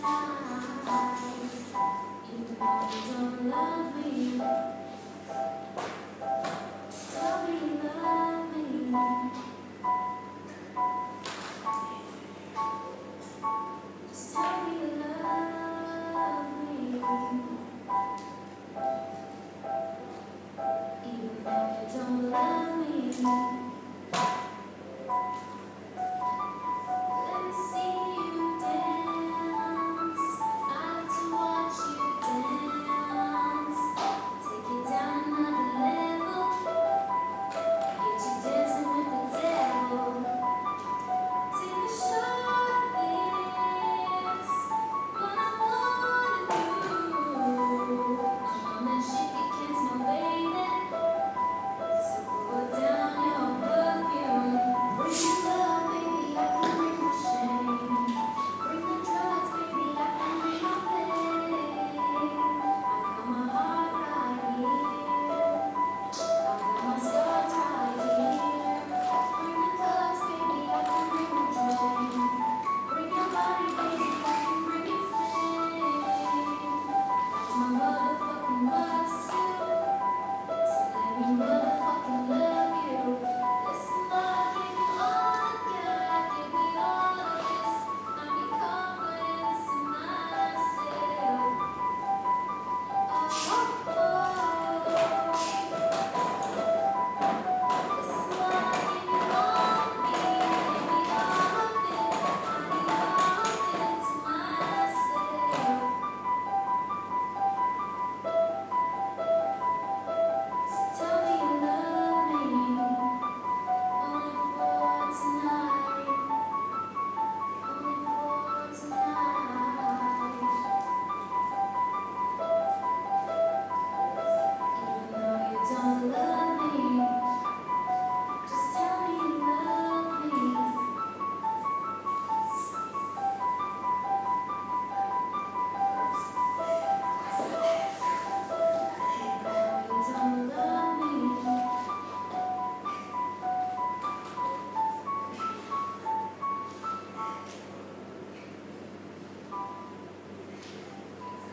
don't love me